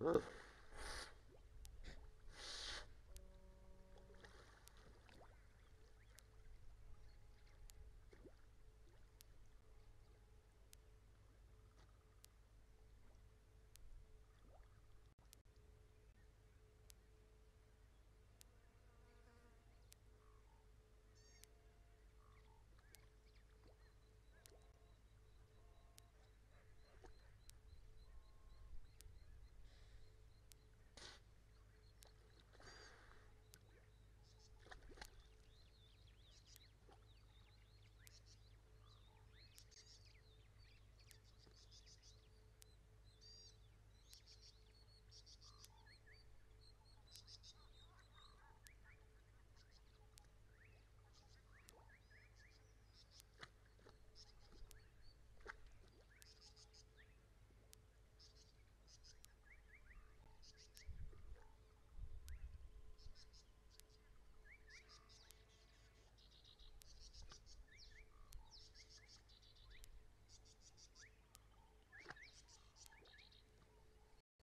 hmm